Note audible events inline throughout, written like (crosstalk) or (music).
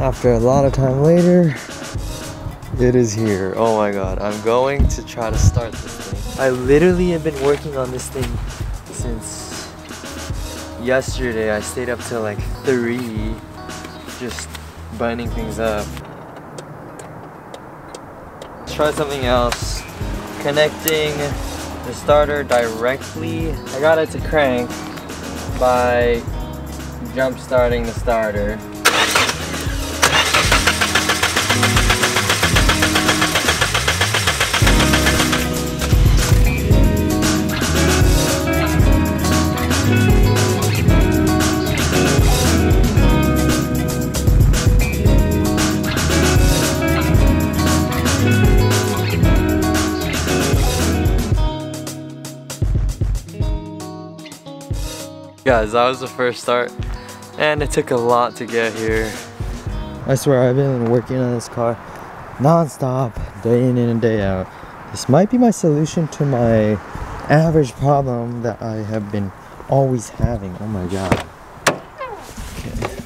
After a lot of time later, it is here. Oh my god, I'm going to try to start this thing. I literally have been working on this thing since yesterday. I stayed up till like 3 just binding things up. Let's try something else. Connecting the starter directly. I got it to crank by jump starting the starter. Guys, that was the first start and it took a lot to get here. I swear I've been working on this car non-stop, day in and day out. This might be my solution to my average problem that I have been always having. Oh my god. Okay.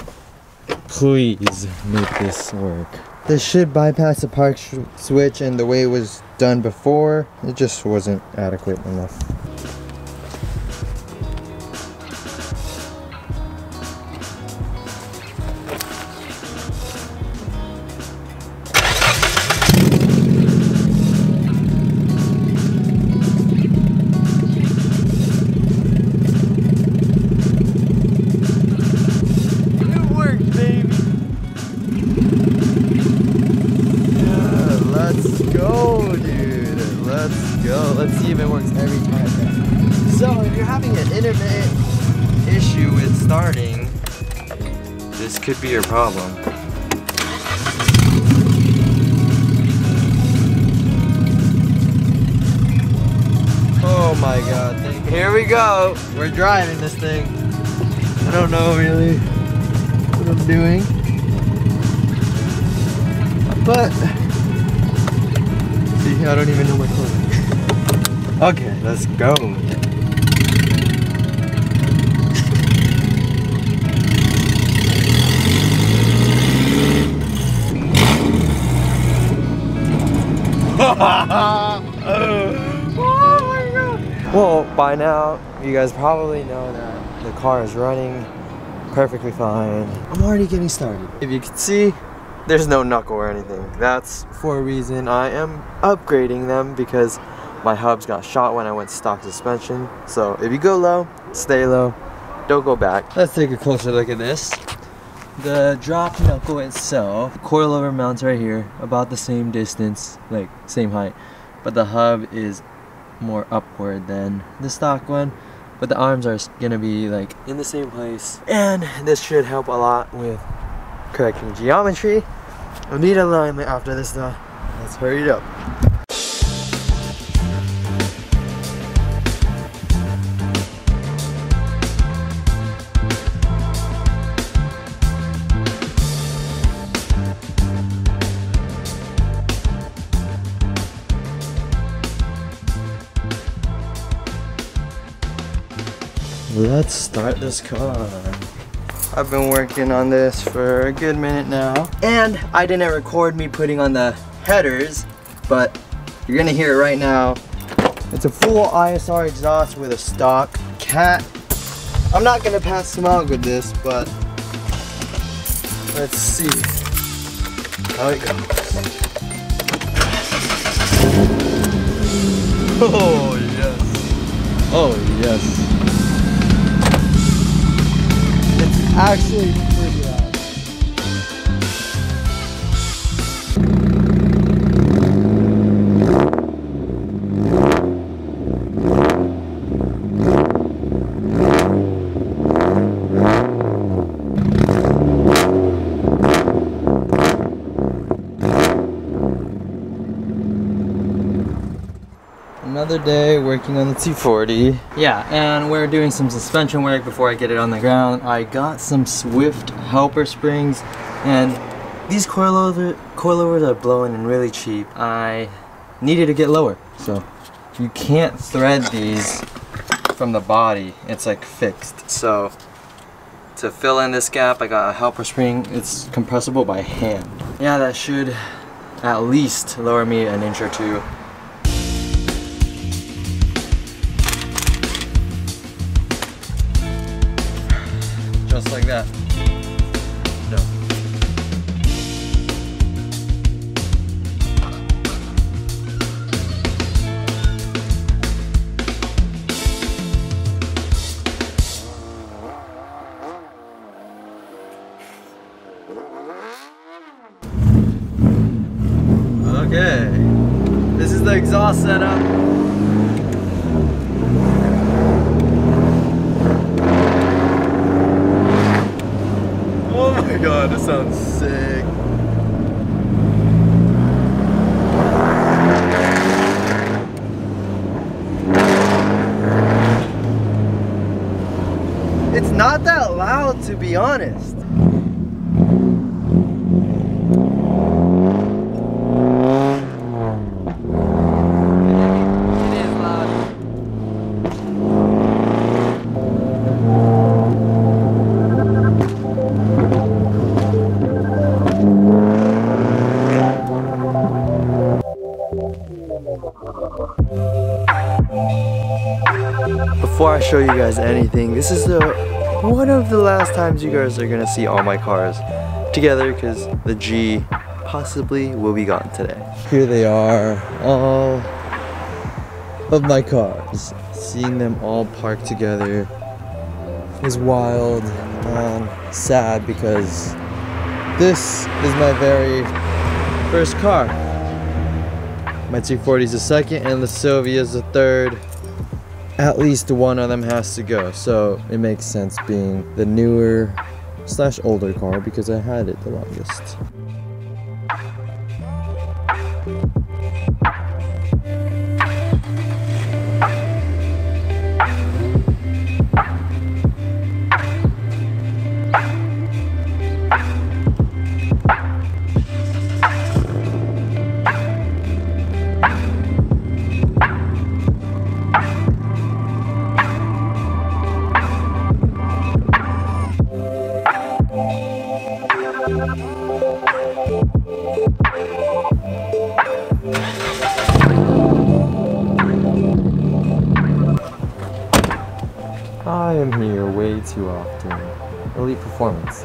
Please make this work. This should bypass the park switch and the way it was done before, it just wasn't adequate enough. Could be your problem. Oh my god, here we go. We're driving this thing. I don't know really what I'm doing. But, see, I don't even know my clothes. (laughs) Okay, let's go. Oh (laughs) well, by now, you guys probably know that the car is running perfectly fine. I'm already getting started. If you can see, there's no knuckle or anything. That's for a reason. I am upgrading them because my hubs got shot when I went stock suspension. So if you go low, stay low. Don't go back. Let's take a closer look at this. The drop knuckle itself, coilover mounts right here, about the same distance, like same height, but the hub is more upward than the stock one, but the arms are gonna be like in the same place, and this should help a lot with correcting geometry. I'll need alignment after this though. Let's hurry it up. Let's start this car. I've been working on this for a good minute now. And I didn't record me putting on the headers, but you're gonna hear it right now. It's a full ISR exhaust with a stock cat. I'm not gonna pass out with this, but let's see how it goes. (laughs) Oh yes. Oh yes. Actually loud. Another day working on the 240. Yeah, and we're doing some suspension work before I get it on the ground. I got some Swift helper springs and these coilovers, coilovers are blowing and really cheap. I needed to get lower, so you can't thread these from the body. It's like fixed, so to fill in this gap, I got a helper spring. It's compressible by hand. Yeah, that should at least lower me an inch or two. Like that. No. Okay. This is the exhaust setup. Oh my god, this sounds sick. It's not that loud to be honest. Before I show you guys anything, this is the one of the last times you guys are gonna see all my cars together because the G possibly will be gone today. Here they are, all of my cars. Seeing them all parked together is wild and sad because this is my very first car. My 240 is the second and the Silvia is the third. At least one of them has to go, so it makes sense being the newer slash older car because I had it the longest. Too uh, often. Elite performance.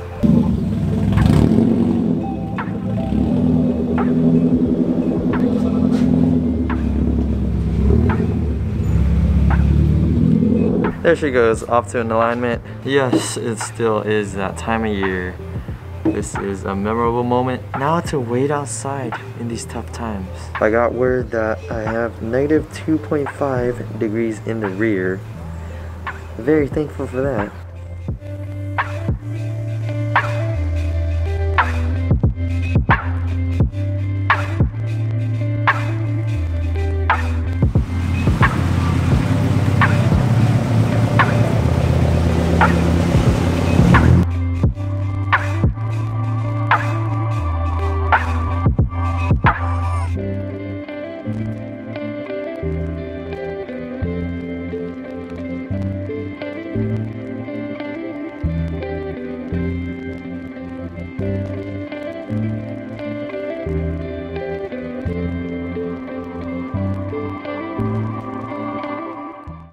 There she goes, off to an alignment. Yes, it still is that time of year. This is a memorable moment. Now to wait outside in these tough times. I got word that I have negative 2.5 degrees in the rear. Very thankful for that.